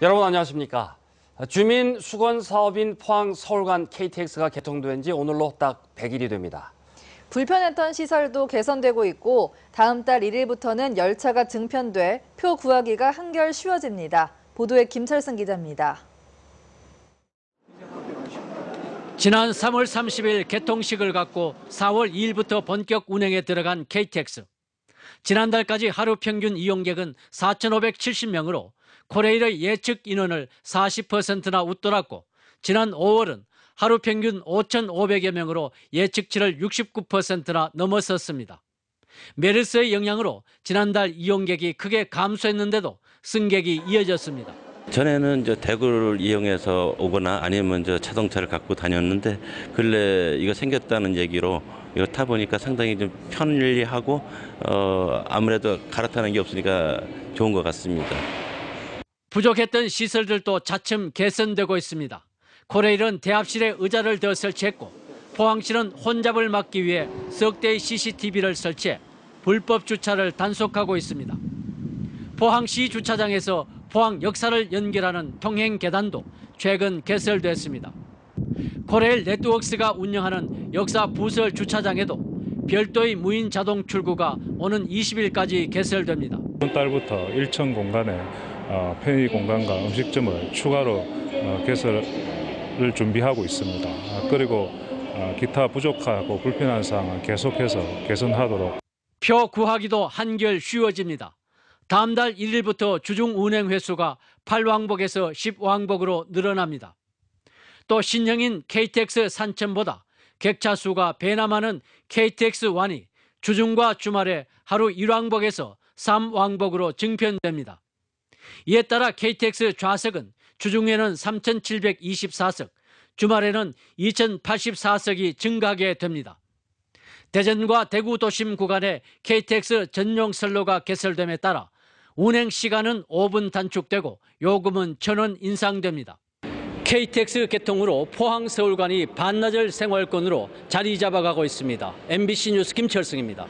여러분 안녕하십니까? 주민 수건 사업인 포항 서울간 KTX가 개통된 지 오늘로 딱 100일이 됩니다. 불편했던 시설도 개선되고 있고 다음 달 1일부터는 열차가 증편돼 표 구하기가 한결 쉬워집니다. 보도에 김철승 기자입니다. 지난 3월 30일 개통식을 갖고 4월 2일부터 본격 운행에 들어간 KTX. 지난달까지 하루 평균 이용객은 4,570명으로 코레일의 예측 인원을 40%나 웃돌았고 지난 5월은 하루 평균 5,500여 명으로 예측치를 69%나 넘어섰습니다. 메르스의 영향으로 지난달 이용객이 크게 감소했는데도 승객이 이어졌습니다. 전에는 저 대구를 이용해서 오거나 아니면 저 자동차를 갖고 다녔는데 근래 이거 생겼다는 얘기로 이거 타 보니까 상당히 좀 편리하고 어 아무래도 갈아타는 게 없으니까 좋은 것 같습니다. 부족했던 시설들도 차츰 개선되고 있습니다. 코레일은 대합실에 의자를 더 설치했고 포항시는 혼잡을 막기 위해 석 대의 CCTV를 설치해 불법 주차를 단속하고 있습니다. 포항시 주차장에서 포항 역사를 연결하는 통행 계단도 최근 개설됐습니다. 코레일 네트워크스가 운영하는 역사 부설 주차장에도 별도의 무인 자동 출구가 오는 20일까지 개설됩니다. 이번 달부터 1층 공간에 어, 편의 공간과 음식점을 추가로 어, 개설을 준비하고 있습니다. 아, 그리고 어, 기타 부족하고 불편한 사항은 계속해서 개선하도록 표 구하기도 한결 쉬워집니다. 다음 달 1일부터 주중 운행 횟수가 8왕복에서 10왕복으로 늘어납니다. 또 신형인 KTX 산천보다 객차 수가 배나 많은 KTX 완이 주중과 주말에 하루 1왕복에서 3왕복으로 증편됩니다. 이에 따라 KTX 좌석은 주중에는 3,724석, 주말에는 2,084석이 증가하게 됩니다. 대전과 대구 도심 구간에 KTX 전용 선로가 개설됨에 따라 운행 시간은 5분 단축되고 요금은 1,000원 인상됩니다. KTX 개통으로 포항 서울간이 반나절 생활권으로 자리 잡아가고 있습니다. MBC 뉴스 김철승입니다.